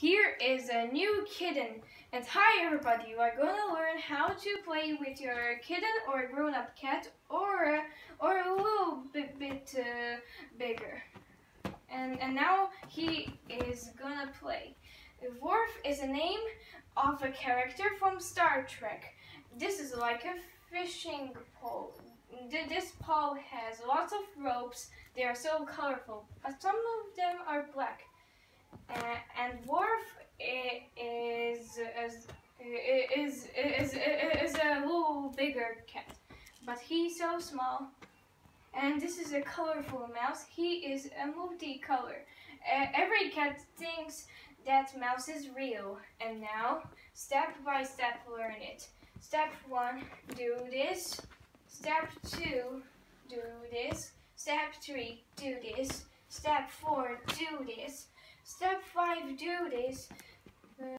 Here is a new kitten. And hi everybody, you are gonna learn how to play with your kitten or grown-up cat or or a little bit, bit uh, bigger. And and now he is gonna play. Worf is a name of a character from Star Trek. This is like a fishing pole. This pole has lots of ropes. They are so colorful, but some of them are black. Is is is a little bigger cat, but he's so small. And this is a colorful mouse. He is a multicolor. Uh, every cat thinks that mouse is real. And now, step by step, learn it. Step one, do this. Step two, do this. Step three, do this. Step four, do this. Step 5, do this.